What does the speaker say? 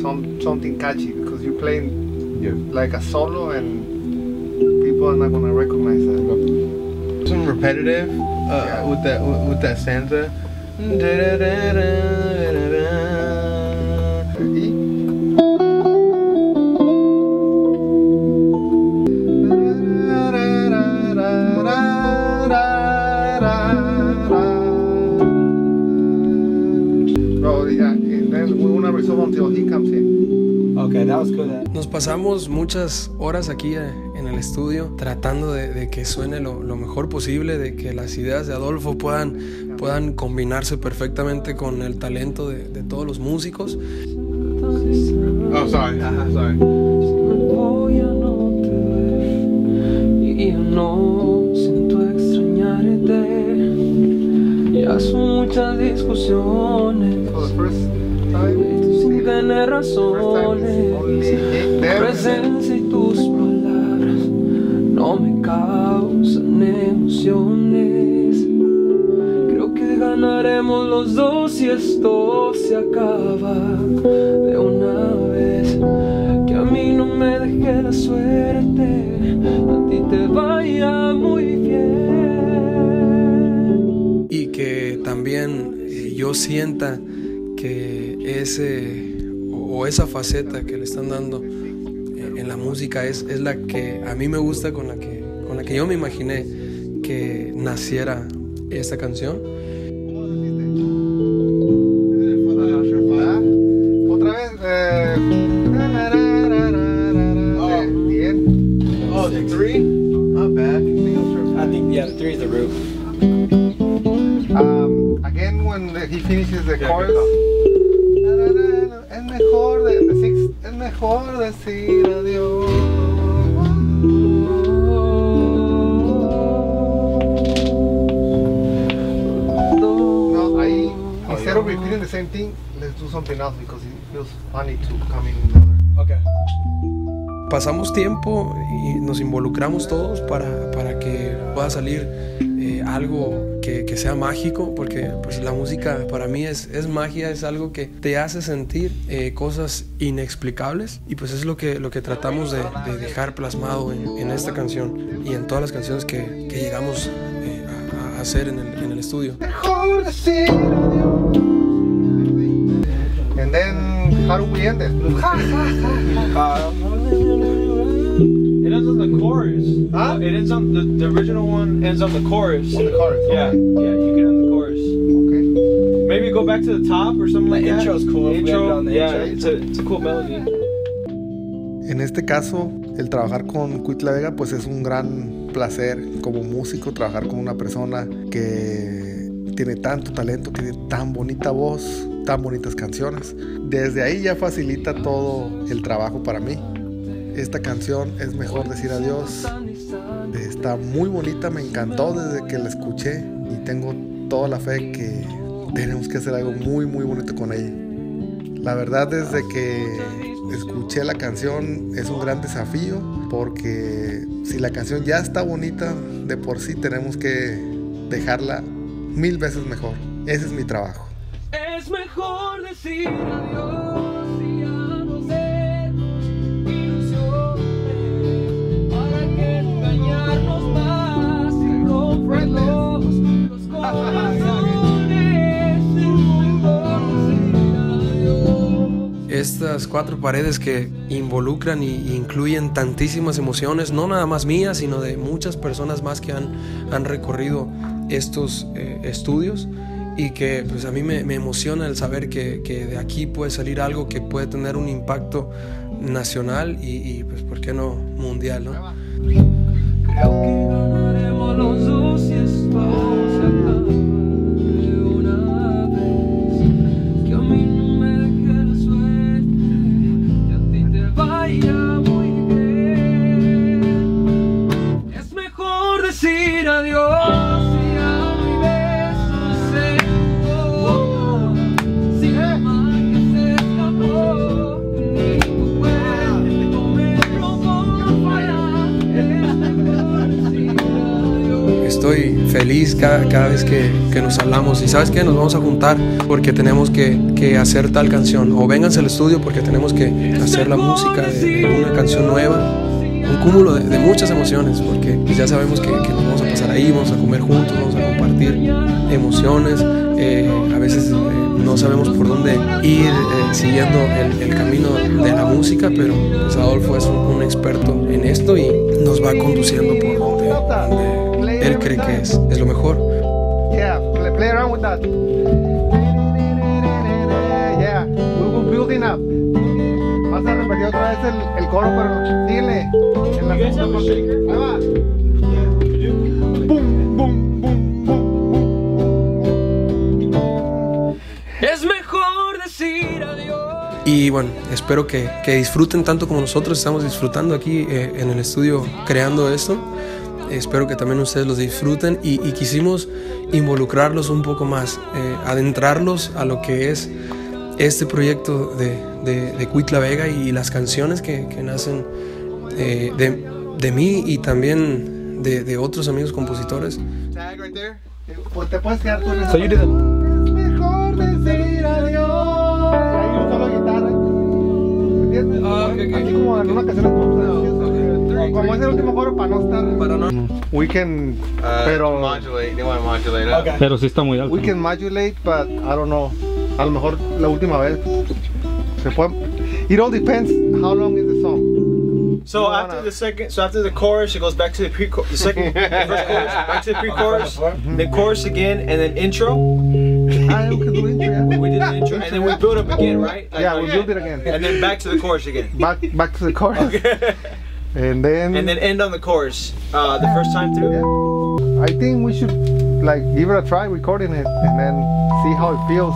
some something catchy because you're playing Yeah. like a solo and people are not gonna recognize that. Some repetitive uh, Yeah. with that with, that stanza. Bro, yeah, good. Nos pasamos muchas horas aquí eh, en el estudio tratando de, de que suene lo, lo mejor posible, de que las ideas de Adolfo puedan, puedan combinarse perfectamente con el talento de, de todos los músicos. Oh, sorry. Sorry. Hoy ya no siento extrañarte. Ya son muchas discusiones. Sin tener razones. Tu presencia y tus palabras no me causan emociones. Creo que ganaremos los dos si esto se acaba de una vez. Que a mí no me deje la suerte, a ti te vaya muy bien. y que también eh, yo sienta que ese o o esa faceta que le están dando eh, en la música es, es la que a mí me gusta con la que con la que yo me imaginé que naciera esta canción Otra vez. Eh, bien. Oh, the three? Not bad. I think yeah, the three is the root. Um, again, when the- he finishes the Yeah, chorus. Es mejor, de, six, es mejor decir adiós. No, instead of repeating the same thing, let's do something else because it feels funny to come in another. Okay. Pasamos tiempo y nos involucramos todos para, para que pueda salir eh, algo que, que sea mágico, porque pues, la música para mí es, es magia, es algo que te hace sentir eh, cosas inexplicables y pues es lo que, lo que tratamos de, de dejar plasmado en, esta canción y en todas las canciones que, que llegamos eh, a, hacer en el, en el estudio. And then, how do we end? It ends on the chorus. Huh? It ends on the, the original one ends on the chorus. On the chorus. Yeah, okay. yeah, you can end the chorus. Okay. Maybe go back to the top or something like The that. intro's cool if we Intro, the yeah, intro. it's a it's a cool melody. En este caso, el trabajar con Cuit La Vega, pues es un gran placer como músico, trabajar con una persona que tiene tanto talento, tiene tan bonita voz, tan bonitas canciones. Desde ahí ya facilita todo el trabajo para mí. Esta canción es mejor decir adiós. Está muy bonita, me encantó desde que la escuché y tengo toda la fe que tenemos que hacer algo muy muy bonito con ella. La verdad desde que escuché la canción es un gran desafío porque si la canción ya está bonita de por sí tenemos que dejarla mil veces mejor. Ese es mi trabajo. Es mejor decir adiós Estas cuatro paredes que involucran y incluyen tantísimas emociones, no nada más mías, sino de muchas personas más que han, han recorrido estos eh, estudios y que pues a mí me, me emociona el saber que, que de aquí puede salir algo que puede tener un impacto nacional y, y, pues por qué no mundial, ¿no? Estoy feliz cada, cada vez que, que nos hablamos. Y sabes qué, nos vamos a juntar porque tenemos que, que hacer tal canción. O vénganse al estudio porque tenemos que hacer la música de, de una canción nueva. Un cúmulo de, de muchas emociones porque pues, ya sabemos que, que nos vamos a pasar ahí, vamos a comer juntos, vamos a compartir emociones. Eh, a veces eh, no sabemos por dónde ir eh, siguiendo el, el camino de la música, pero pues, Adolfo es un, un experto en esto y nos va conduciendo por donde, donde él cree que es, es lo mejor. Play, around with that. Yeah, we building up. Otra vez el, el coro, pero síguele. En la segunda parte. Ahí va. You do? Boom, boom, boom, boom. Es mejor decir adiós. Y bueno, espero que, que disfruten tanto como nosotros estamos disfrutando aquí eh, en el estudio creando esto. Espero que también ustedes los disfruten y, y quisimos involucrarlos un poco más, eh, adentrarlos a lo que es este proyecto de, de, de Cuitla Vega y las canciones que, que nacen eh, de, de mí y también de, de otros amigos compositores. Tag right there. Pues te puedes quedar tú en esa So you did parte. the. Es mejor decir adiós. Y ahí un solo de guitarra. ¿Me entiendes? Ah, ok, ok. Así como en una canción en pop. three. Como es el último coro para no estar. Para no- We can. Uh, pero. modulate. They want to modulate up. Okay. Pero sí está muy alto. We can modulate, but I don't know. A lo mejor la última vez. It all depends how long is the song. So You after wanna- the second, so after the chorus, it goes back to the pre, the second, the first chorus, back to the pre-chorus, the chorus again, and then intro. Ah, we can do intro, yeah. We did the intro, and then we build up again, right? Like- Yeah, we build it again. And then back to the chorus again. Back back to the chorus. And then. and then end on the chorus. Uh, the first time through. Yeah. I think we should like give it a try recording it and then see how it feels.